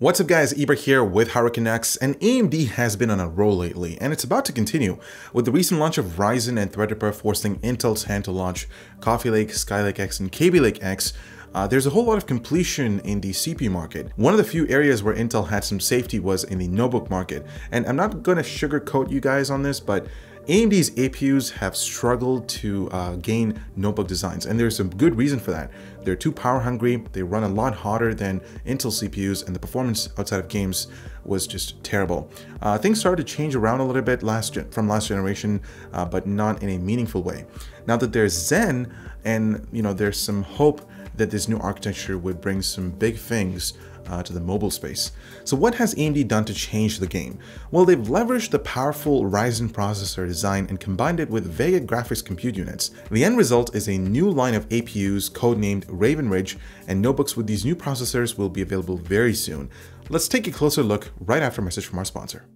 What's up guys, Eber here with Hardware Canucks, and AMD has been on a roll lately, and it's about to continue, with the recent launch of Ryzen and Threadripper forcing Intel's hand to launch Coffee Lake, Skylake X, and Kaby Lake X, uh, there's a whole lot of completion in the CPU market. One of the few areas where Intel had some safety was in the notebook market, and I'm not gonna sugarcoat you guys on this, but AMD's APUs have struggled to uh, gain notebook designs, and there's a good reason for that. They're too power hungry, they run a lot hotter than Intel CPUs, and the performance outside of games was just terrible. Uh, things started to change around a little bit last from last generation, uh, but not in a meaningful way. Now that there's Zen, and you know, there's some hope that this new architecture would bring some big things uh, to the mobile space. So what has AMD done to change the game? Well, they've leveraged the powerful Ryzen processor design and combined it with Vega graphics compute units. The end result is a new line of APUs codenamed Raven Ridge, and notebooks with these new processors will be available very soon. Let's take a closer look right after a message from our sponsor.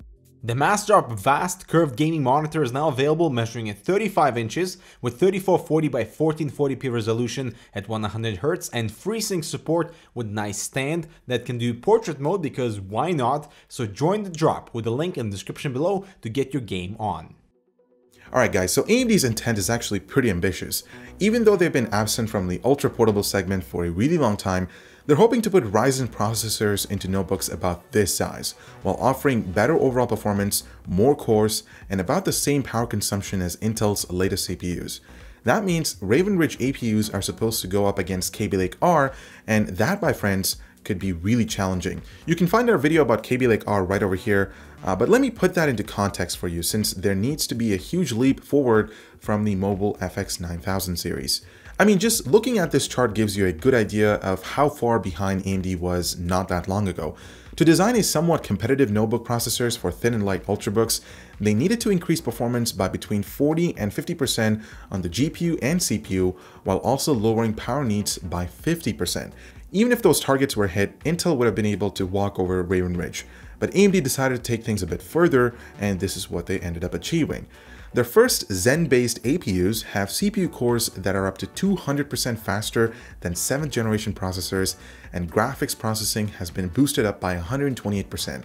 The Massdrop Vast Curved Gaming Monitor is now available measuring at 35 inches with 3440 by 1440p resolution at 100Hz and FreeSync support with nice stand that can do portrait mode because why not? So join the drop with the link in the description below to get your game on. Alright guys, so AMD's intent is actually pretty ambitious. Even though they've been absent from the ultra portable segment for a really long time, they're hoping to put Ryzen processors into notebooks about this size, while offering better overall performance, more cores, and about the same power consumption as Intel's latest CPUs. That means Raven Ridge APUs are supposed to go up against Kaby Lake R, and that, my friends, could be really challenging. You can find our video about Kaby Lake R right over here, uh, but let me put that into context for you since there needs to be a huge leap forward from the mobile FX 9000 series. I mean, just looking at this chart gives you a good idea of how far behind AMD was not that long ago. To design a somewhat competitive notebook processors for thin and light ultrabooks, they needed to increase performance by between 40 and 50% on the GPU and CPU, while also lowering power needs by 50%. Even if those targets were hit, Intel would have been able to walk over Raven Ridge. But AMD decided to take things a bit further, and this is what they ended up achieving. Their first Zen-based APUs have CPU cores that are up to 200% faster than 7th generation processors, and graphics processing has been boosted up by 128%.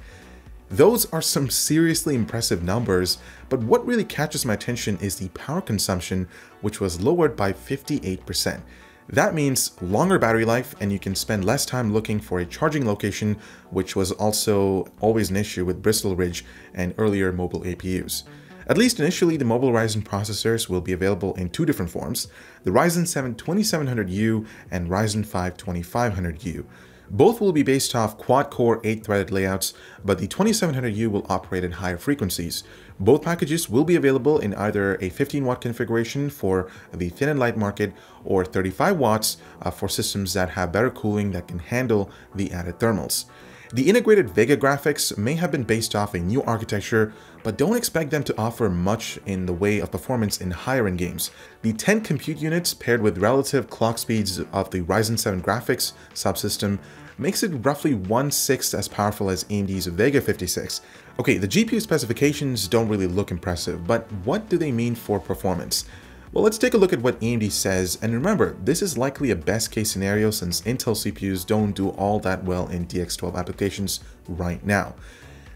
Those are some seriously impressive numbers, but what really catches my attention is the power consumption, which was lowered by 58%. That means longer battery life and you can spend less time looking for a charging location, which was also always an issue with Bristol Ridge and earlier mobile APUs. At least initially, the mobile Ryzen processors will be available in two different forms, the Ryzen 7 2700U and Ryzen 5 2500U. Both will be based off quad-core 8-threaded layouts, but the 2700U will operate at higher frequencies. Both packages will be available in either a 15-watt configuration for the thin and light market or 35 watts uh, for systems that have better cooling that can handle the added thermals. The integrated Vega graphics may have been based off a new architecture, but don't expect them to offer much in the way of performance in higher-end games. The 10 compute units paired with relative clock speeds of the Ryzen 7 graphics subsystem makes it roughly one-sixth as powerful as AMD's Vega 56. Okay, the GPU specifications don't really look impressive, but what do they mean for performance? Well, let's take a look at what AMD says, and remember, this is likely a best case scenario since Intel CPUs don't do all that well in DX12 applications right now.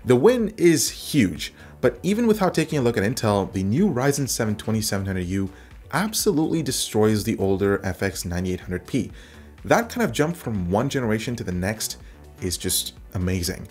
The win is huge, but even without taking a look at Intel, the new Ryzen 7 2700U absolutely destroys the older FX 9800P. That kind of jump from one generation to the next is just amazing.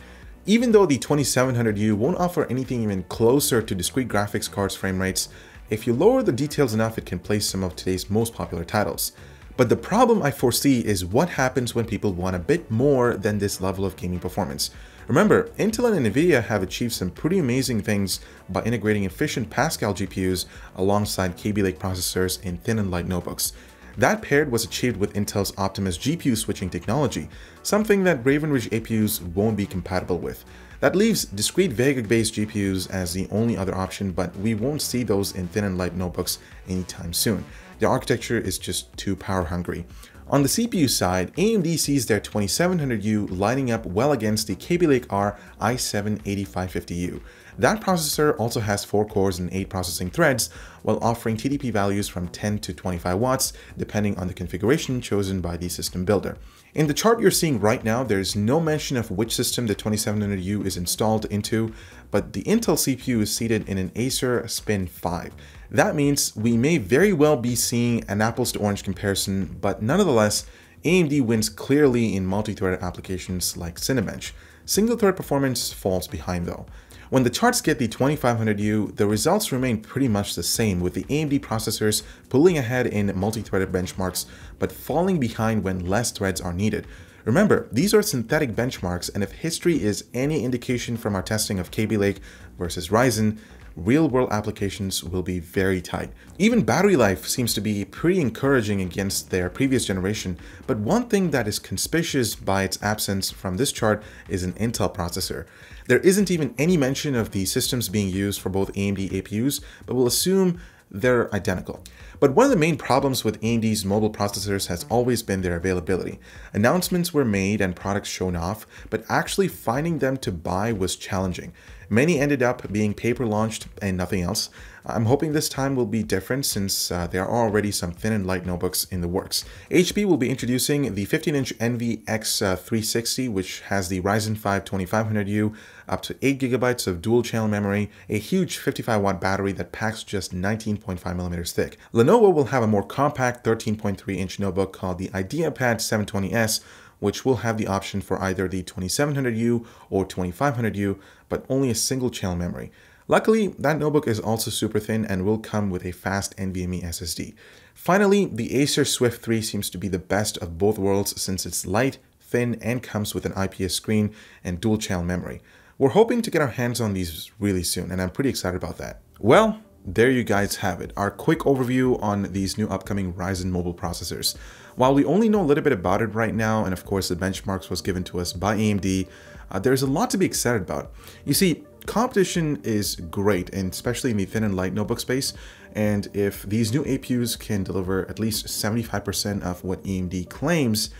Even though the 2700U won't offer anything even closer to discrete graphics cards frame rates, if you lower the details enough, it can play some of today's most popular titles. But the problem I foresee is what happens when people want a bit more than this level of gaming performance. Remember, Intel and Nvidia have achieved some pretty amazing things by integrating efficient Pascal GPUs alongside Kaby Lake processors in thin and light notebooks. That paired was achieved with Intel's Optimus GPU switching technology, something that Raven Ridge APUs won't be compatible with. That leaves discrete Vega-based GPUs as the only other option, but we won't see those in thin and light notebooks anytime soon. The architecture is just too power hungry. On the CPU side, AMD sees their 2700U lining up well against the Kaby Lake R i7-8550U. That processor also has 4 cores and 8 processing threads, while offering TDP values from 10 to 25 watts, depending on the configuration chosen by the system builder. In the chart you're seeing right now, there's no mention of which system the 2700U is installed into, but the Intel CPU is seated in an Acer Spin 5. That means we may very well be seeing an apples to orange comparison, but nonetheless, AMD wins clearly in multi-threaded applications like Cinebench. Single-thread performance falls behind though. When the charts get the 2500U, the results remain pretty much the same with the AMD processors pulling ahead in multi-threaded benchmarks, but falling behind when less threads are needed. Remember, these are synthetic benchmarks and if history is any indication from our testing of Kaby Lake versus Ryzen, real world applications will be very tight. Even battery life seems to be pretty encouraging against their previous generation, but one thing that is conspicuous by its absence from this chart is an Intel processor. There isn't even any mention of the systems being used for both AMD APUs, but we'll assume they're identical. But one of the main problems with AMD's mobile processors has always been their availability. Announcements were made and products shown off, but actually finding them to buy was challenging. Many ended up being paper launched and nothing else. I'm hoping this time will be different since uh, there are already some thin and light notebooks in the works. HP will be introducing the 15-inch Envy X360, which has the Ryzen 5 2500U, up to 8GB of dual-channel memory, a huge 55-watt battery that packs just 19.5mm thick. Lenovo will have a more compact 13.3-inch notebook called the IdeaPad 720S, which will have the option for either the 2700U or 2500U, but only a single channel memory. Luckily, that notebook is also super thin and will come with a fast NVMe SSD. Finally, the Acer Swift 3 seems to be the best of both worlds since it's light, thin, and comes with an IPS screen and dual channel memory. We're hoping to get our hands on these really soon, and I'm pretty excited about that. Well, there you guys have it, our quick overview on these new upcoming Ryzen mobile processors. While we only know a little bit about it right now, and of course the benchmarks was given to us by AMD, uh, there's a lot to be excited about. You see, competition is great, and especially in the thin and light notebook space, and if these new APUs can deliver at least 75% of what AMD claims,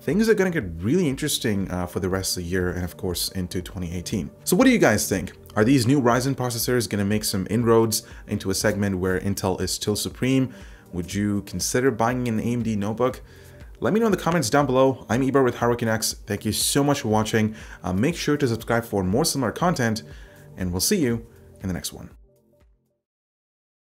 things are going to get really interesting uh, for the rest of the year and of course into 2018. So what do you guys think? Are these new Ryzen processors going to make some inroads into a segment where Intel is still supreme? Would you consider buying an AMD notebook? Let me know in the comments down below. I'm Eber with Hardware Canucks. Thank you so much for watching. Uh, make sure to subscribe for more similar content, and we'll see you in the next one.